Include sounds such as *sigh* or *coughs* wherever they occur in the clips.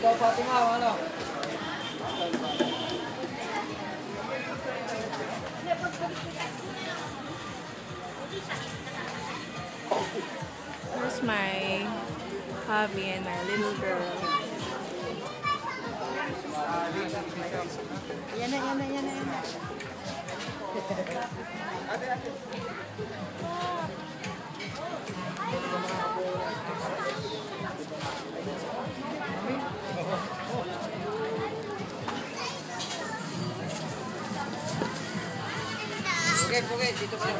Ikaw pati nga, ano? Here's my hubby and my little girl. Yan na, yan na, yan na, yan *laughs* na. *laughs* Okay, okay, dito pa yung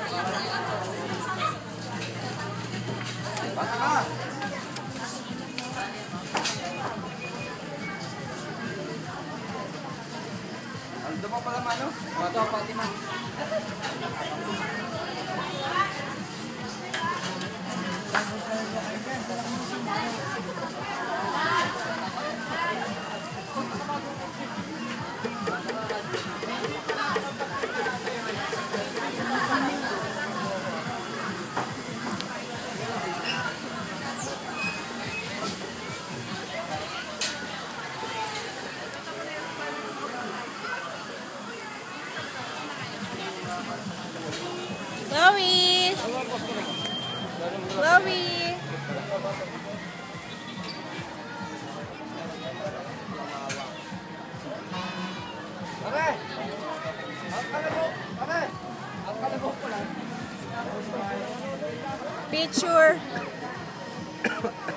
Bata ka! Aldo mo pala mano? Ito, pati man. Ko lang. Picture! *coughs*